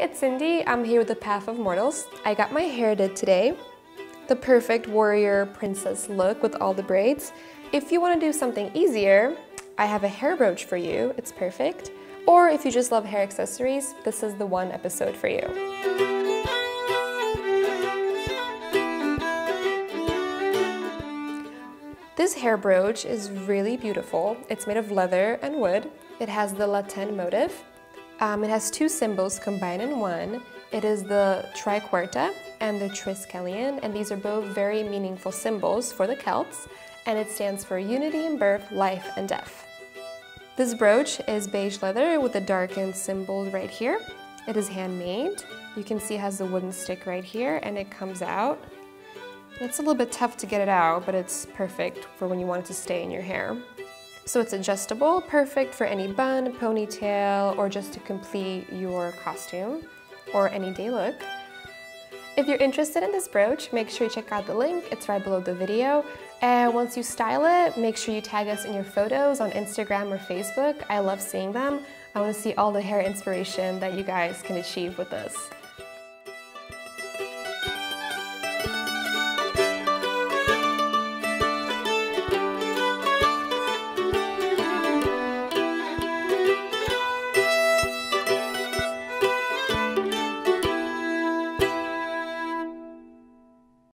it's Cindy. I'm here with the Path of Mortals. I got my hair did today. The perfect warrior princess look with all the braids. If you want to do something easier, I have a hair brooch for you. It's perfect. Or if you just love hair accessories, this is the one episode for you. This hair brooch is really beautiful. It's made of leather and wood. It has the La Tène motif. Um, it has two symbols combined in one. It is the triquetra and the triskelion, and these are both very meaningful symbols for the Celts, and it stands for unity in birth, life, and death. This brooch is beige leather with a darkened symbol right here. It is handmade. You can see it has the wooden stick right here, and it comes out it's a little bit tough to get it out, but it's perfect for when you want it to stay in your hair. So it's adjustable, perfect for any bun, ponytail, or just to complete your costume or any day look. If you're interested in this brooch, make sure you check out the link, it's right below the video. And once you style it, make sure you tag us in your photos on Instagram or Facebook. I love seeing them. I want to see all the hair inspiration that you guys can achieve with this.